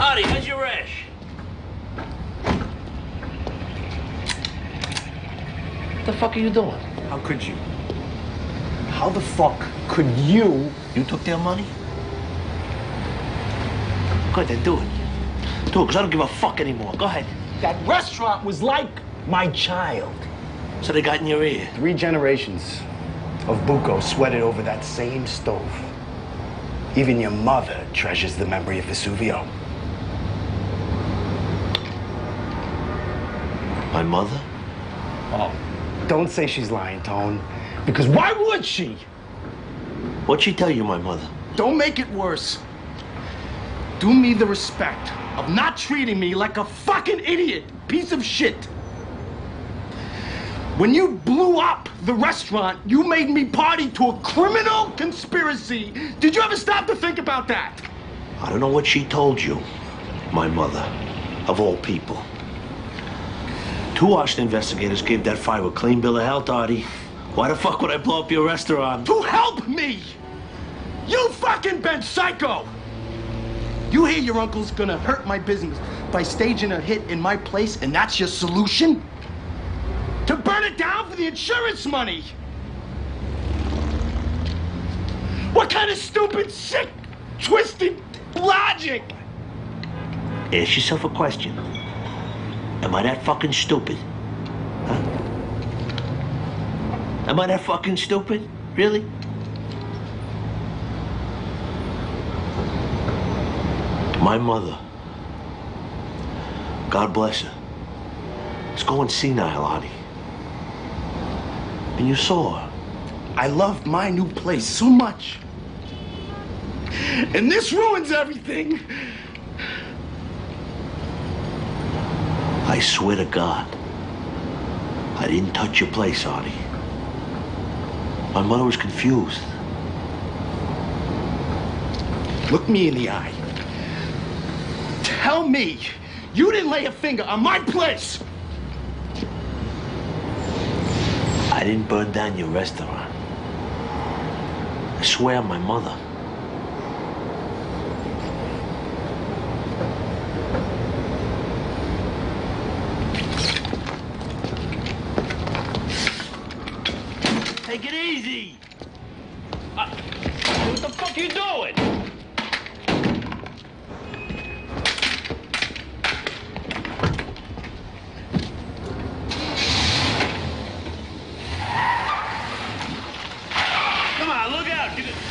Artie, how's your rash? What the fuck are you doing? How could you? How the fuck could you? You took their money? Go ahead, then do it. Do it, because I don't give a fuck anymore. Go ahead. That restaurant was like my child. So they got in your ear. Three generations of Bucco sweated over that same stove. Even your mother treasures the memory of Vesuvio. My mother? Oh, don't say she's lying, Tone. Because why would she? What'd she tell you, my mother? Don't make it worse. Do me the respect of not treating me like a fucking idiot, piece of shit. When you blew up the restaurant, you made me party to a criminal conspiracy. Did you ever stop to think about that? I don't know what she told you, my mother, of all people. Two Washington investigators gave that fire a clean bill of health, Artie. Why the fuck would I blow up your restaurant? To help me! You fucking been psycho! You hear your uncle's gonna hurt my business by staging a hit in my place, and that's your solution? To burn it down for the insurance money! What kind of stupid, sick, twisted logic? Ask yourself a question. Am I that fucking stupid? Huh? Am I that fucking stupid? Really? My mother, God bless her, is going senile, Artie. And you saw her. I love my new place so much. And this ruins everything. I swear to God, I didn't touch your place, Artie. My mother was confused. Look me in the eye. Tell me you didn't lay a finger on my place. I didn't burn down your restaurant. I swear on my mother. Take it easy. Uh, what the fuck are you doing? Come on, look out.